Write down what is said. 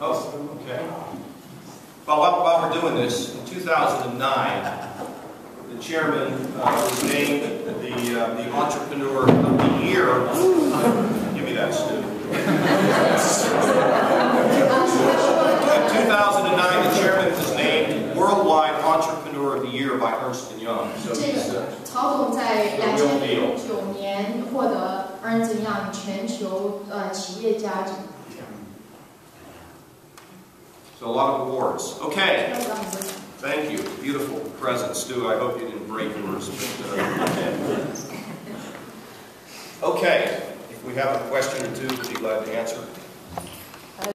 Oh, okay. Well, while, while we're doing this, in 2009, the chairman uh, was named the, uh, the Entrepreneur of the Year. Give me that, Stu. In 2009, the chairman was named Worldwide Entrepreneur of the Year by Ernst Young. So 这 he's, 个 uh, 曹总在两千零九年获得 Ernst Young 全球呃企业家 a lot of awards. Okay. Thank you. Beautiful present, Stu. I hope you didn't break yours. Okay. If we have a question or two, we'd be glad to answer.